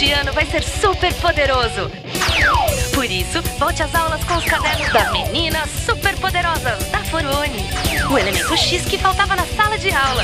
Este ano vai ser super poderoso. Por isso, volte às aulas com os cadernos da menina super poderosa da Forone. O elemento X que faltava na sala de aula.